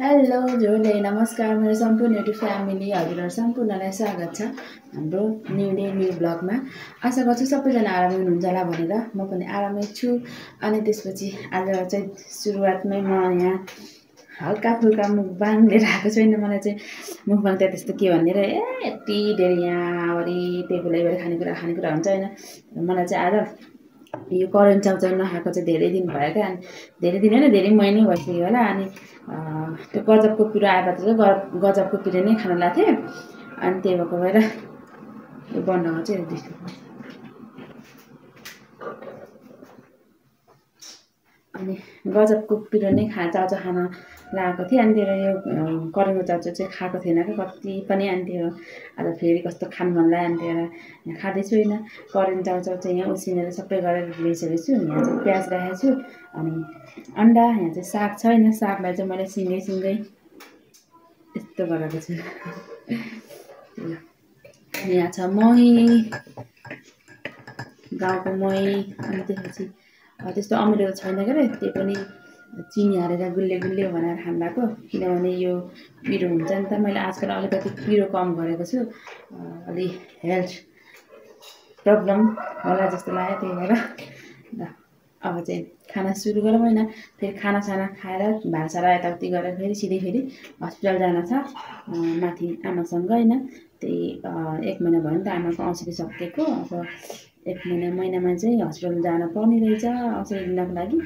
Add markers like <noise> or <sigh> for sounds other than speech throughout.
Hello जोडे नमस्कार मेरो सम्पूर्ण युट्युब फ्यामिली हजुरहरू सम्पूर्णलाई स्वागत छ हाम्रो न्यु डे न्यु ब्लगमा आशा गर्छु सबैजना आरामै हुनुहुन्छ होला भनेर म पनि आरामै छु। अनि त्यसपछि आज चाहिँ सुरुवातमै म यहाँ हल्का फुल्का मुखबाङ लिएर आएको छैन मलाई चाहिँ मुखबाङ त त्यस्तो के भनेर ए यति धेरै यहाँ अगाडि टेबल खानेकुरा खानेकुरा हुन्छ होइन। मलाई चाहिँ आज यो करेन्ट चाउचाउ नखाएको चाहिँ धेरै दिन भयो क्या अनि धेरै दिन होइन धेरै महिनै भइसक्यो होला अनि त्यो गजबको पिरो आएर चाहिँ गजबको पिरो नै खान लाग्थेँ अनि त्यही भएको भएर यो बनाएको चाहिँ अनि गजबको पिरो नै खा चाउचाउ खान लगाएको थिएँ अनि त्यो यो करेन्टको चाउचाउ चाहिँ खाएको थिएन क्या कति पनि अनि त्यो आज फेरि कस्तो खानु मन लाग्यो अनि यहाँ खाँदैछु होइन। करेन्ट चाउचाउ चाहिँ यहाँ उसिनेर सबै गरेर ल्याइसकेको छु यहाँ चाहिँ प्याज राखेको छु। अनि अन्डा यहाँ चाहिँ साग छ होइन। सागलाई चाहिँ मैले सिँगै सिँगै यस्तो गराएको छु। यहाँ छ मही। गाउँको मही। अनि त्यसपछि त्यस्तो अमिलो छैन क्या त्यही पनि चिनी हालेर गुलियो गुलियो बनाएर खानु भएको किनभने यो पिरो हुन्छ नि त। मैले आजकल अलिकति पिरो कम गरेको छु। अलि हेल्थ प्रब्लम होला जस्तो लाग्यो त्यही भएर। ल अब चाहिँ खाना सुरु गरौँ होइन। फेरि खानासाना खाएर भान्सारा यताउति गरेर फेरि सिधै फेरि हस्पिटल जान छ। माथि आमासँग होइन। त्यही एक महिना भयो नि त आमाको औषधि सकिएको। अब एक महिना महिनामा चाहिँ हस्पिटल जान पर्ने रहेछ। औषधि लिनको लागि।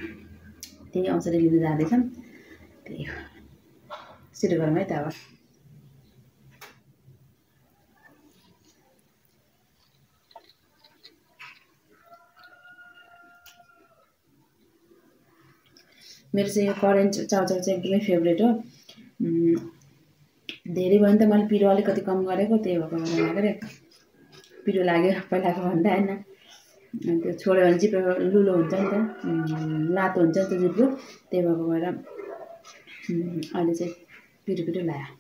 त्यही औषधि लिनु जाँदैछन् त्यही हो सुरु गरौँ है त अब मेरो चाहिँ यो करेन्ट चाउचाउ चाहिँ एकदमै फेभरेट हो धेरै भयो नि त मैले पिरो अलिकति कम गरेको त्यही भएको मलाई लाग्यो पिरो लाग्यो पहिलाको भन्दा होइन त्यो छोड्यो भने जिब्रो लुलो हुन्छ नि त। लातो हुन्छ नि त जिब्रो त्यही भएको भएर अहिले चाहिँ पिरो पिरो लाग्यो।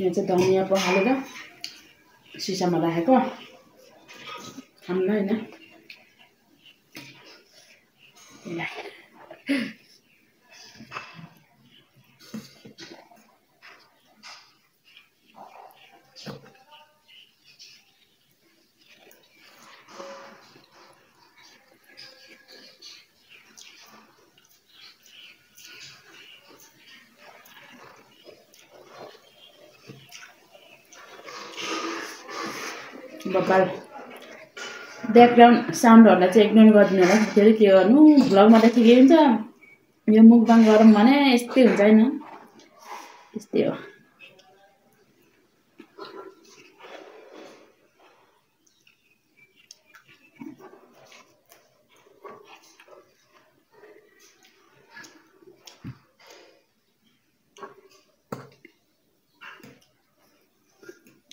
यहाँ चाहिँ धनियाँ पखालेर सिसामा राखेको। खानु होइन। बब्बाल ब्याकग्राउन्ड साउन्डहरूलाई चाहिँ इग्नोर गरिदिनु होला। फेरि के गर्नु। भ्लगमा त ठिकै हुन्छ। यो मुखबाङ गरौँ भने यस्तै हुन्छ होइन? त्यस्तै हो।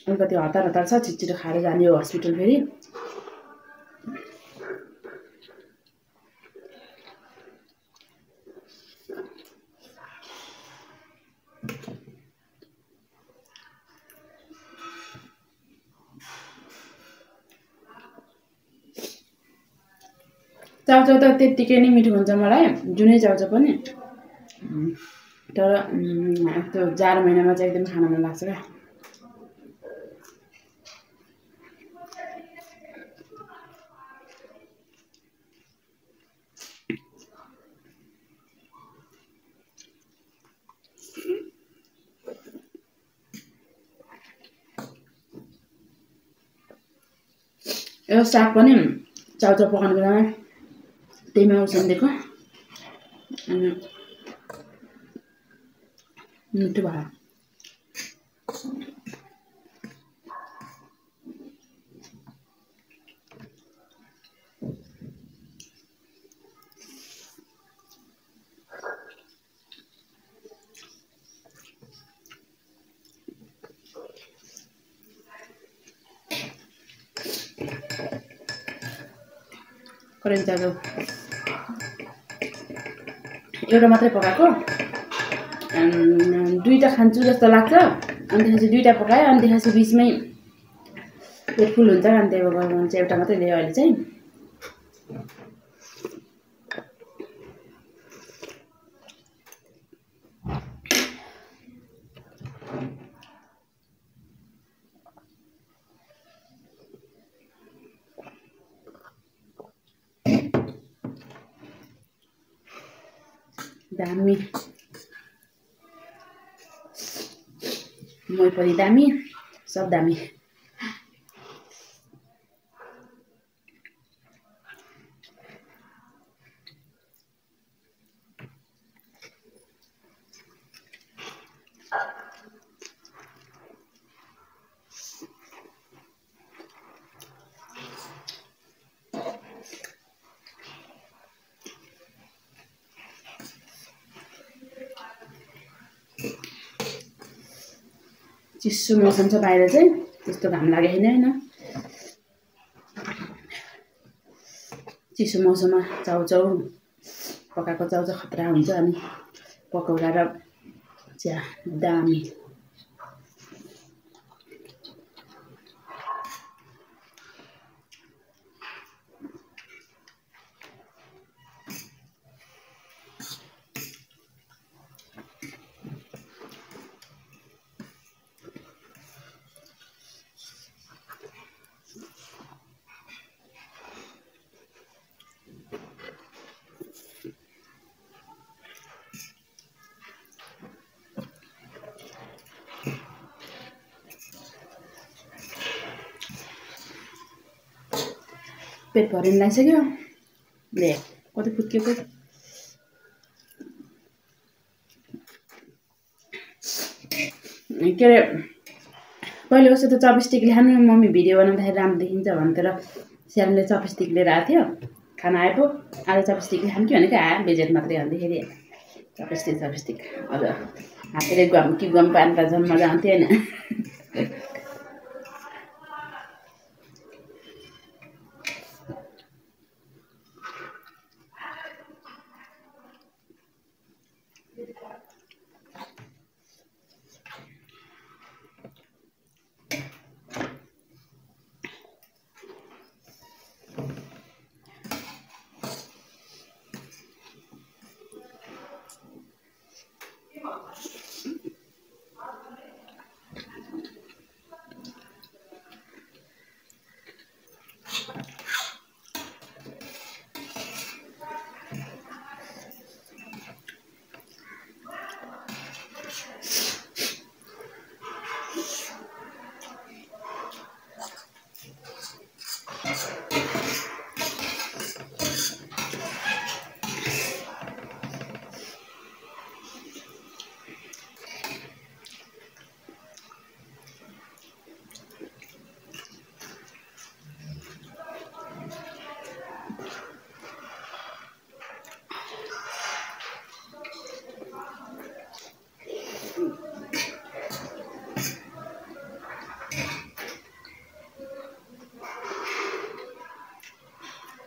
अलिकति हतार हतार छ छिटो खाएर जाने हो हस्पिटल फेरि। चाउचाउ त त्यत्तिकै नै मिठो हुन्छ मलाई जुनै चाउचाउ पनि। तर त्यो जाडो महिनामा चाहिँ एकदम खान मन लाग्छ क्या। यो साग पनि चाउचाउ पकाउने बेलामा त्यहीमा उसिनिदिएको अनि मिठो भयो। करेन्ट चारो एउटा मात्रै पकाएको दुइटा खान्छु जस्तो लाग्छ अनि त्यसपछि दुइटा पकायो अनि त्यसपछि बिचमै पेट फुल हुन्छ अनि त्यही भएर चाहिँ एउटा मात्रै लियो अहिले चाहिँ दामी मै पनि दामी सब दामी चिसो मौसम छ बाहिर चाहिँ त्यस्तो घाम लागेको छैन होइन। चिसो मौसममा चाउचाउ पकाएको चाउचाउ खतरा हुन्छ अनि पकौडा र चिया दामी। पेट भरिन लगाइसक्यो ले। कति फुत्किएको के अरे पहिले कस्तो त चपस्टिकले खानु मम्मी भिडियो बनाउँदाखेरि राम्रो देखिन्छ भन्थ्यो र स्यामले चपस्टिक लिएर आएको थियो। खाना आएको। आज चपस्टिकले खानु कि भनेको आ बेजेट मात्रै भन्दाखेरि चपस्टिक चपस्टिक। हजुर हातेर गम कि गम पानी त झन् मजा आउँथ्यो होइन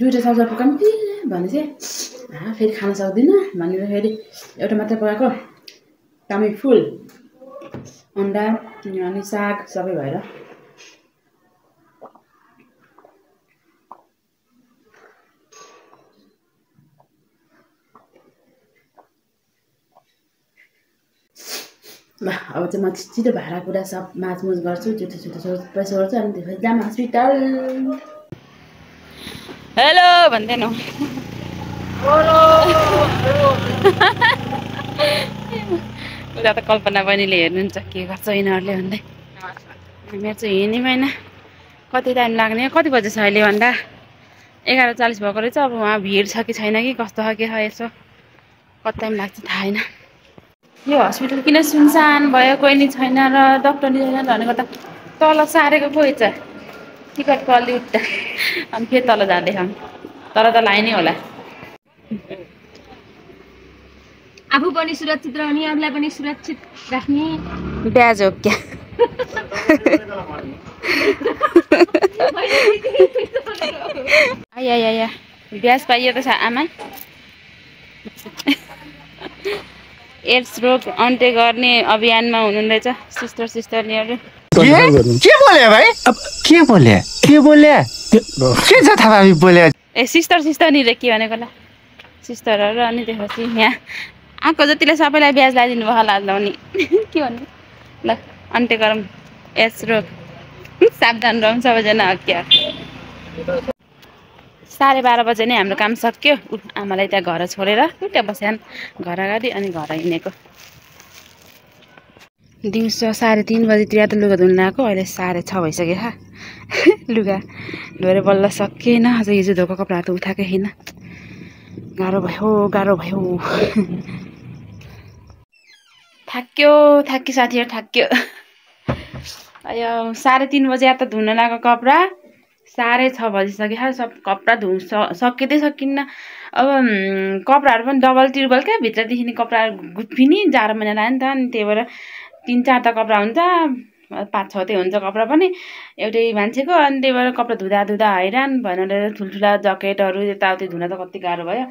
दुइटा सब्जी पकाउनु कि भनेपछि फेरि खान सक्दिनँ भनेर फेरि एउटा मात्रै पकाएको तामी फुल अन्डा अनि साग सबै भएर अब चाहिँ म छिटो भाँडाकुँडा सब माझमुझ गर्छु छुट्टो छुटो सबै गर्छु अनि त्यसपछि जाम हस्पिटल हेलो भन्दैन उता त कल्पना बहिनीले हेर्नुहुन्छ के गर्छ यिनीहरूले भन्दै मेरो चाहिँ हिँड्ने होइन कति टाइम लाग्ने कति बजी छ अहिले भन्दा एघार चालिस भएको रहेछ अब उहाँ भिड छ कि छैन कि कस्तो छ के छ यसो कति टाइम लाग्छ थाहा छैन यो हस्पिटल किन सुनसान भयो कोही नि छैन र डक्टर नि छैन भनेको त तल सारेको कोही छ टिकट कलि उठ्दा अनि फेरि तल जाँदैछ। तर त लाइ नै होला। आफू पनि सुरक्षित रहने अरूलाई पनि सुरक्षित राख्ने। ब्याज हो क्या? आया आया ब्याज पाइयो त छ आमा एड्स रोग अन्त्य गर्ने अभियानमा हुनुहुँदैछ। सिस्टर सिस्टरनीहरू। के बोले भाइ अब के बोले के बोले के छ बोले ए सिस्टर सिस्टरनीले के भनेको ल सिस्टरहरू अनि त्यसपछि यहाँ आएको जतिले सबैलाई ब्याज लगाइदिनु भयो होला नि के भन्नु ल अन्त्य गरौँ एड्स रोग सावधान रहौँ सबैजना हक्या साढे बाह्र बजे नै हाम्रो काम सक्यो आमालाई त्यहाँ घर छोडेर उता बस्यान् घर अगाडि अनि घर हिँडेको दिउँसो साढे तिन बजीतिर त लुगा धुन आएको अहिले साढे छ भइसक्यो खा <laughs> लुगा धोएर बल्ल सकिएन अझ हिजो धोएको कपडाहरू त उठाएकै छैन गाह्रो भयो गाह्रो भयो। <laughs> थाक्यो थाक्यो साथीहरू थाक्यो। यो साढे तिन बजे त धुन लगाएको कपडा साढे छ बजिसक्यो सब कपडा धु सकिँदै सकिन्न। अब कपडाहरू पनि डबल टिर्बल क्या भित्रदेखि कपडाहरू गुफिने जाडो महिना लाग्यो नि त अनि त्यही भएर तिन चारवटा कपडा हुन्छ पाँच छवटै हुन्छ कपडा पनि। एउटै मान्छेको अनि त्यही भएर कपडा धुँदा धुँदा हैरान भएन ठुल्ठुला ज्याकेटहरू यताउति धुन त कति गाह्रो भयो।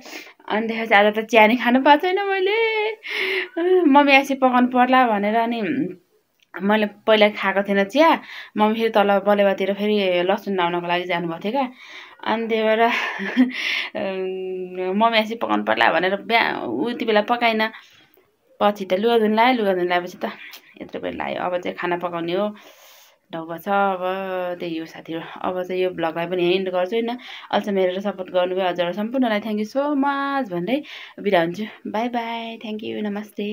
अनि त्यसपछि आज त चिया नै खानु पाएको छैन मैले। मम्मी आएपछि पकाउनु पर्ला भनेर अनि मैले पहिला खाएको थिएन चिया। मम्मी फेरि तल बलेवातिर फेरि लसुन लाउनको लागि जानुभएको थियो क्या। अनि त्यही भएर मम्मी आएपछि पकाउनु पर्ला भनेर बिहा उति बेला पकाइन पछि त लुगा धुन लगायो लुगा धुन लगाएपछि त यत्रो बेर लगायो अब चाहिँ खाना पकाउने हो। ढौका छ अब त्यही हो साथीहरू अब चाहिँ यो भ्लगलाई पनि एन्ड गर्छु होइन? अझ मेरो सपोर्ट गर्नुभयो हजुर सम्पूर्णलाई। थ्याङ्क यू सो मच भन्दै बिदा हुन्छु। बाई बाई थ्याङ्क यू नमस्ते।